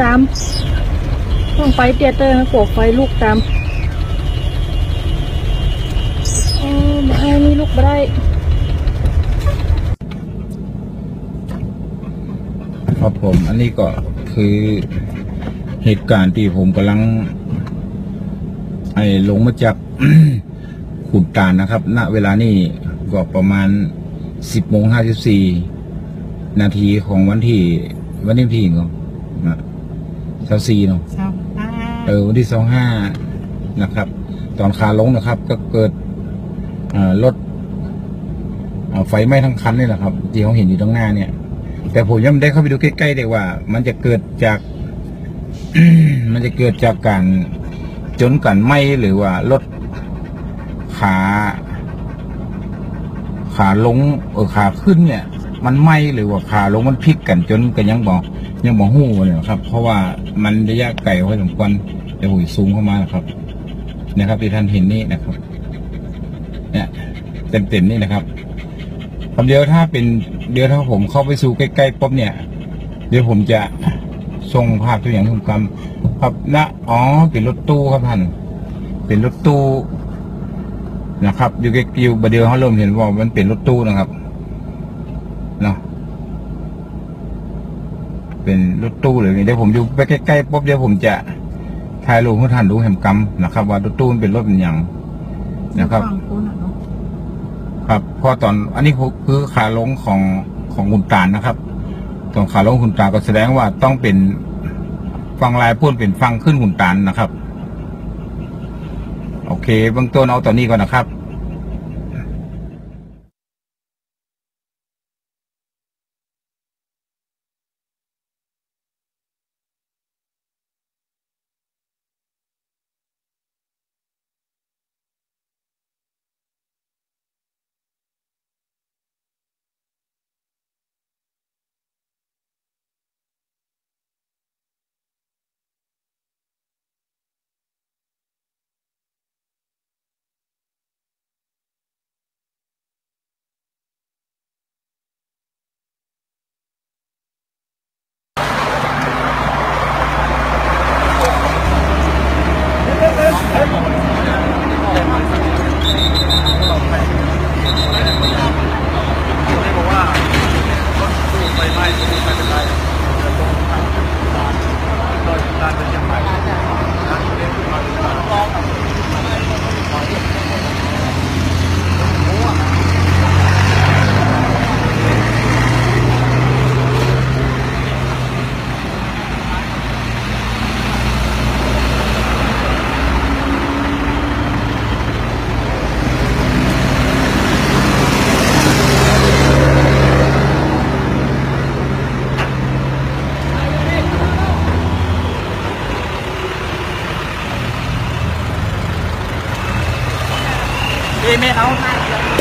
ตามต้องไฟเตียเตอร์นะปวกไฟลูกตามโอ้ม่ให้นี่ลูกไม่ได้ครับผมอันนี้ก็คือเหตุการณ์ที่ผมกำลัง ไอ้ลงมาจากขุนตาลนะครับ ณ เวลานี้ก็ประมาณสิบโมงห้าสิบสี่นาทีของวันที่วันที่ที่เนาะ นะเช้าสี่เนาะชาวบ้านเออวันที่สองห้านะครับ ตอนขาลงนะครับ ก็เกิดเอ่อรถเอ่อไฟไหม้ทั้งคันนี่แหละครับที่เขาเห็นอยู่ตรงหน้าเนี่ย แต่ผมยังไม่ได้เข้าไปดูใกล้ๆเลยว่า มันจะเกิดจาก มันจะเกิดจากการจนกันไหมหรือว่ารถขา ขาลงเออขาขึ้นเนี่ย มันไหมหรือว่าขาลงมันพลิกกันจนกันยังบอกยังบอกหู้เลยครับ เพราะว่ามันระยะไกลพอสมควรเดี๋ยวผมซูมเข้ามานะครับ นะครับที่ท่านเห็นนี่นะครับ เนี่ยเต็มๆนี่นะครับคำเดียวถ้าเป็นเดี๋ยวถ้าผมเข้าไปสู่ใกล้ๆปุ๊บเนี่ย เดี๋ยวผมจะส่งภาพตัวอย่างให้ผมกำครับนะอ๋อเป็นรถตู้ครับท่านเป็นรถตู้นะครับอยู่ใกล้อยู่บดเดียวเขาเริ่มเห็นว่ามันเป็นรถตู้นะครับ เนาะเป็นรถตู้เลยเดี๋ยวผมอยู่ไปใกล้ๆปุ๊บเดี๋ยวผมจะถ่ายรูปให้ท่านดูแหมกำนะครับ ว่ารถตู้มันเป็นรถเป็นอย่างนะครับฝั่งคุณอะเนาะครับเพราะตอน อันนี้คือขาลงของของคุณตาลนะครับตอนขาลงคุณตาลก็แสดงว่าต้องเป็นฟังลายพูดเป็นฟังขึ้นคุณตาลนะครับ โอเคเบื้องต้นเอาตอนนี้ก่อนนะครับ Lemeral.